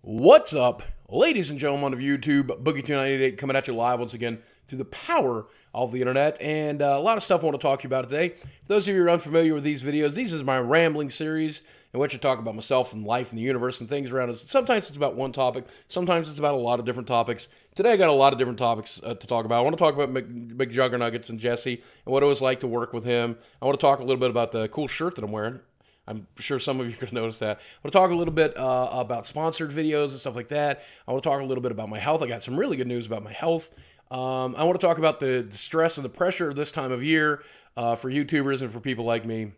What's up, ladies and gentlemen of YouTube? Boogie2988 coming at you live once again through the power of the internet. And uh, a lot of stuff I want to talk to you about today. For those of you who are unfamiliar with these videos, these is my rambling series in which I talk about myself and life and the universe and things around us. Sometimes it's about one topic, sometimes it's about a lot of different topics. Today I got a lot of different topics uh, to talk about. I want to talk about McJuggernuggets and Jesse and what it was like to work with him. I want to talk a little bit about the cool shirt that I'm wearing. I'm sure some of you to notice that. I want to talk a little bit uh, about sponsored videos and stuff like that. I want to talk a little bit about my health. I got some really good news about my health. Um, I want to talk about the, the, stress and the pressure of this time of year uh, for YouTubers and for people like me.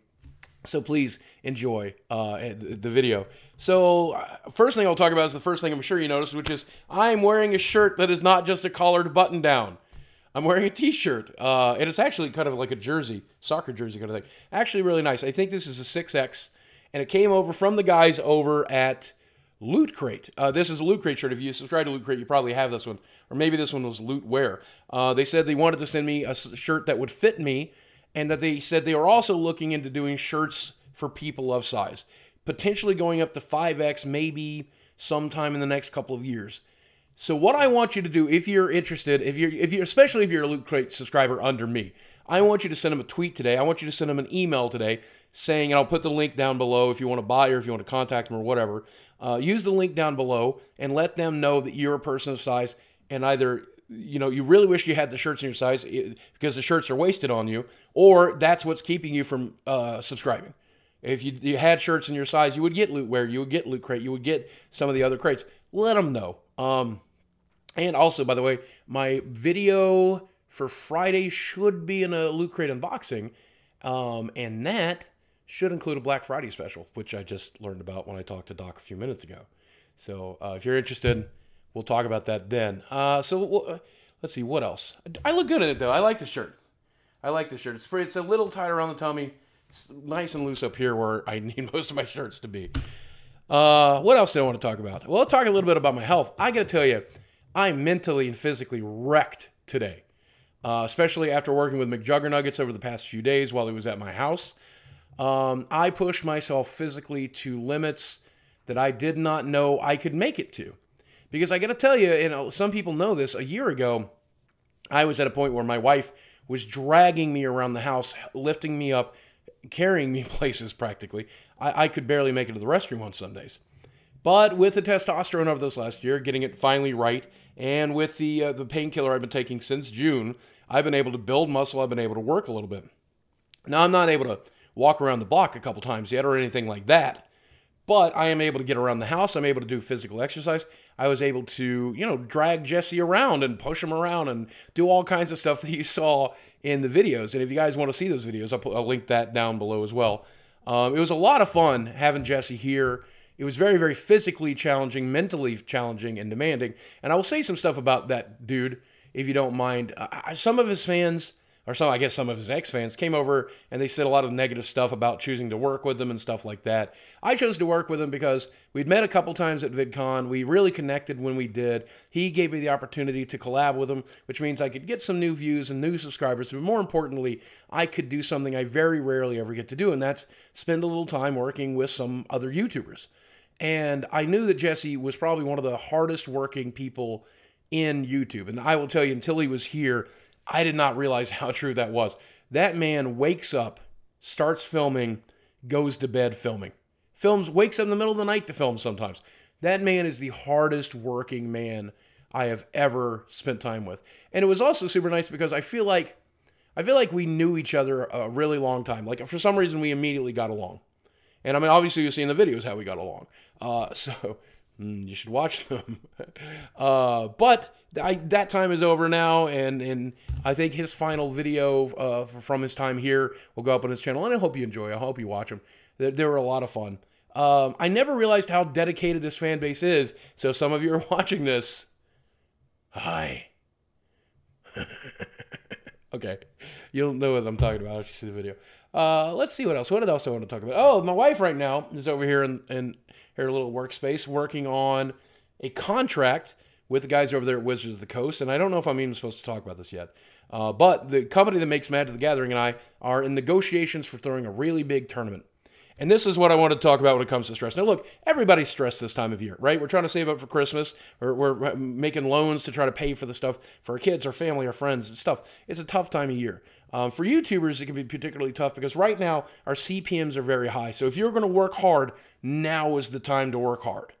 So please enjoy uh, the video. So uh, first thing I'll talk about is the first thing I'm sure you noticed, which is I'm wearing a shirt that is not just a collared button down. I'm wearing a t-shirt, uh, and it's actually kind of like a jersey, soccer jersey kind of thing. Actually, really nice. I think this is a 6X, and it came over from the guys over at Loot Crate. Uh, this is a Loot Crate shirt. If you subscribe to Loot Crate, you probably have this one, or maybe this one was Loot Wear. Uh, they said they wanted to send me a shirt that would fit me, and that they said they were also looking into doing shirts for people of size, potentially going up to 5X, maybe sometime in the next couple of years. So what I want you to do, if you're interested, if you're, if you especially if you're a Loot Crate subscriber under me, I want you to send them a tweet today. I want you to send them an email today saying, and I'll put the link down below if you want to buy or if you want to contact them or whatever. Uh, use the link down below and let them know that you're a person of size and either you know you really wish you had the shirts in your size eh, because the shirts are wasted on you, or that's what's keeping you from uh, subscribing. If you, you had shirts in your size, you would get Loot Wear, you would get Loot Crate, you would get some of the other crates. Let them know. Um, and also, by the way, my video for Friday should be in a Loot Crate unboxing. Um, and that should include a Black Friday special, which I just learned about when I talked to Doc a few minutes ago. So uh, if you're interested, we'll talk about that then. Uh, so we'll, uh, let's see, what else? I look good in it, though. I like the shirt. I like the shirt. It's, pretty, it's a little tight around the tummy. It's nice and loose up here where I need most of my shirts to be. Uh, what else do I want to talk about? Well, I'll talk a little bit about my health. I got to tell you, I'm mentally and physically wrecked today, uh, especially after working with McJuggernuggets over the past few days while he was at my house. Um, I pushed myself physically to limits that I did not know I could make it to. Because I got to tell you, you know, some people know this. A year ago, I was at a point where my wife was dragging me around the house, lifting me up, carrying me places practically. I, I could barely make it to the restroom on Sundays. But with the testosterone over this last year, getting it finally right, and with the uh, the painkiller I've been taking since June, I've been able to build muscle. I've been able to work a little bit. Now I'm not able to walk around the block a couple times yet or anything like that, but I am able to get around the house. I'm able to do physical exercise. I was able to, you know, drag Jesse around and push him around and do all kinds of stuff that you saw in the videos. And if you guys want to see those videos, I'll, put, I'll link that down below as well. Um, it was a lot of fun having Jesse here it was very, very physically challenging, mentally challenging, and demanding. And I will say some stuff about that dude, if you don't mind. Uh, some of his fans, or some, I guess some of his ex fans, came over and they said a lot of negative stuff about choosing to work with him and stuff like that. I chose to work with him because we'd met a couple times at VidCon. We really connected when we did. He gave me the opportunity to collab with him, which means I could get some new views and new subscribers. But more importantly, I could do something I very rarely ever get to do, and that's spend a little time working with some other YouTubers. And I knew that Jesse was probably one of the hardest working people in YouTube. And I will tell you, until he was here, I did not realize how true that was. That man wakes up, starts filming, goes to bed filming. Films, wakes up in the middle of the night to film sometimes. That man is the hardest working man I have ever spent time with. And it was also super nice because I feel like I feel like we knew each other a really long time. Like for some reason we immediately got along. And I mean, obviously, you see in the videos how we got along. Uh, so mm, you should watch them. uh, but I, that time is over now, and and I think his final video uh, from his time here will go up on his channel, and I hope you enjoy. I hope you watch them. They, they were a lot of fun. Um, I never realized how dedicated this fan base is. So some of you are watching this. Hi. okay, you'll know what I'm talking about if you see the video. Uh, let's see what else. What else I want to talk about? Oh, my wife right now is over here in, in her little workspace working on a contract with the guys over there at Wizards of the Coast. And I don't know if I'm even supposed to talk about this yet. Uh, but the company that makes Magic the Gathering and I are in negotiations for throwing a really big tournament. And this is what I want to talk about when it comes to stress. Now, look, everybody's stressed this time of year, right? We're trying to save up for Christmas. We're, we're making loans to try to pay for the stuff for our kids, our family, our friends, and stuff. It's a tough time of year. Um, for YouTubers, it can be particularly tough because right now our CPMs are very high. So if you're going to work hard, now is the time to work hard.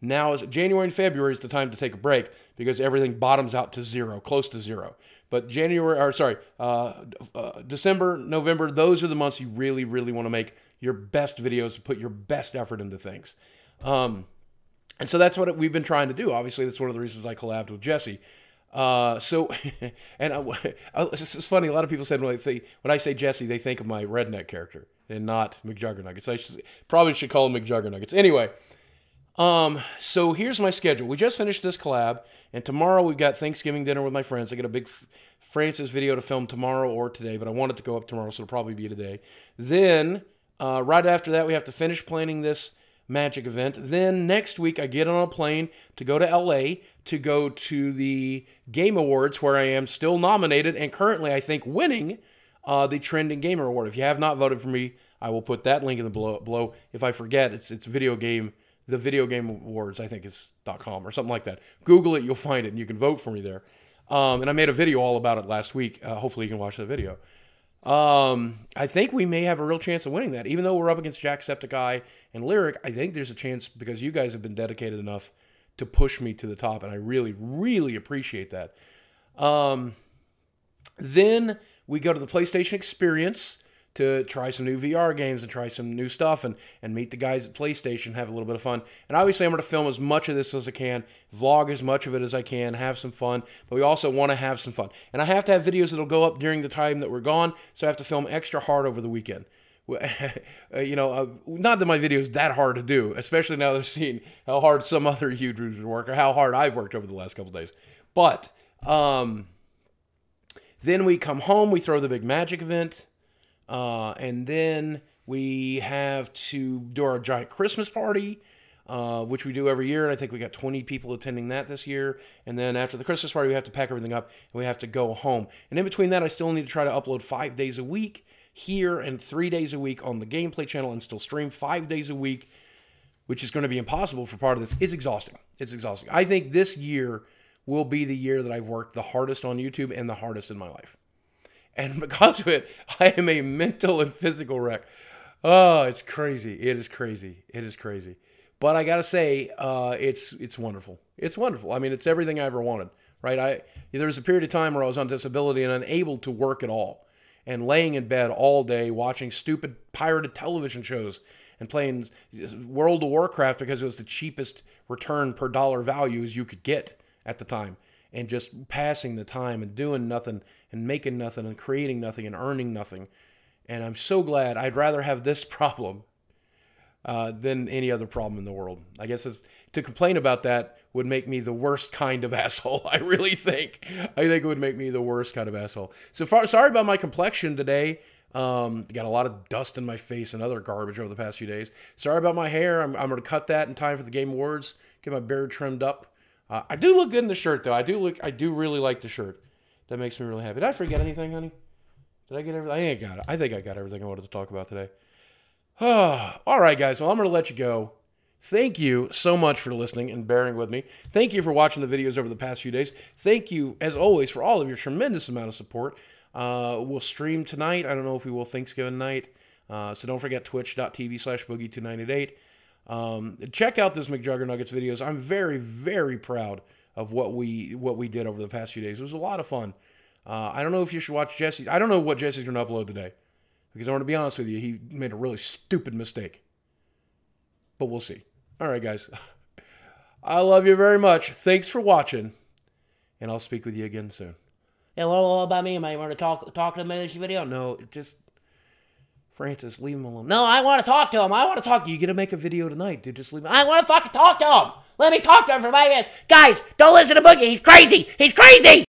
Now is January and February is the time to take a break because everything bottoms out to zero, close to zero. But January, or sorry, uh, uh, December, November, those are the months you really, really want to make your best videos, to put your best effort into things. Um, and so that's what we've been trying to do. Obviously, that's one of the reasons I collabed with Jesse. Uh, so, and I, I, it's funny. A lot of people said when I, think, when I say Jesse, they think of my redneck character and not McJuggernuggets. I should, probably should call him McJuggernuggets. Anyway, um, so here's my schedule. We just finished this collab, and tomorrow we've got Thanksgiving dinner with my friends. I got a big Francis video to film tomorrow or today, but I want it to go up tomorrow, so it'll probably be today. Then, uh, right after that, we have to finish planning this magic event. Then next week, I get on a plane to go to LA to go to the Game Awards, where I am still nominated and currently, I think, winning uh, the Trending Gamer Award. If you have not voted for me, I will put that link in the below. below. If I forget, it's it's video game the video game awards i think is com or something like that. Google it you'll find it and you can vote for me there. Um, and i made a video all about it last week. Uh, hopefully you can watch the video. Um, i think we may have a real chance of winning that. Even though we're up against jacksepticeye and LIRIK i think there's a chance because you guys have been dedicated enough to push me to the top and i really really appreciate that. Um, then we go to the playstation experience to try some new VR games and try some new stuff and, and meet the guys at PlayStation, have a little bit of fun. And obviously, I'm going to film as much of this as I can, vlog as much of it as I can, have some fun, but we also want to have some fun. And I have to have videos that'll go up during the time that we're gone, so I have to film extra hard over the weekend. you know, uh, not that my video is that hard to do, especially now that I've seen how hard some other YouTubers work or how hard I've worked over the last couple days. But um, then we come home, we throw the big magic event. Uh, and then we have to do our giant Christmas party, uh, which we do every year. And I think we got 20 people attending that this year. And then after the Christmas party, we have to pack everything up and we have to go home. And in between that, I still need to try to upload five days a week here and three days a week on the gameplay channel and still stream five days a week, which is going to be impossible for part of this. It's exhausting. It's exhausting. I think this year will be the year that I've worked the hardest on YouTube and the hardest in my life. And because of it, I am a mental and physical wreck. Oh, it's crazy. It is crazy. It is crazy. But I gotta say, uh, it's it's wonderful. It's wonderful. I mean, it's everything I ever wanted. Right? I there was a period of time where I was on disability and unable to work at all, and laying in bed all day watching stupid pirated television shows and playing World of Warcraft because it was the cheapest return per dollar values you could get at the time and just passing the time and doing nothing and making nothing and creating nothing and earning nothing. And I'm so glad. I'd rather have this problem uh, than any other problem in the world. I guess to complain about that would make me the worst kind of asshole. I really think. I think it would make me the worst kind of asshole. So far, sorry about my complexion today. Um, got a lot of dust in my face and other garbage over the past few days. Sorry about my hair. I'm, I'm going to cut that in time for the Game Awards. Get my beard trimmed up. Uh, I do look good in the shirt, though. I do look. I do really like the shirt. That makes me really happy. Did I forget anything, honey? Did I get everything? I ain't got it. I think I got everything I wanted to talk about today. All right, guys. Well, I'm going to let you go. Thank you so much for listening and bearing with me. Thank you for watching the videos over the past few days. Thank you, as always, for all of your tremendous amount of support. Uh, we'll stream tonight. I don't know if we will Thanksgiving night. Uh, so don't forget twitch.tv slash boogie2988. Um, check out this McJuggernuggets videos. I'm very, very proud of what we what we did over the past few days. It was a lot of fun. Uh, I don't know if you should watch Jesse's. I don't know what Jesse's going to upload today because I want to be honest with you, he made a really stupid mistake. But we'll see. All right, guys. I love you very much. Thanks for watching, and I'll speak with you again soon. Yeah, what, about me? Am I going to talk talk to him in this video? No, just Francis, leave him alone. No, I want to talk to him. I want to talk to you. You Get to make a video tonight, dude. Just leave him. I want to fucking talk to him. Let me talk to him for five minutes. Guys, don't listen to Boogie. He's crazy. He's crazy.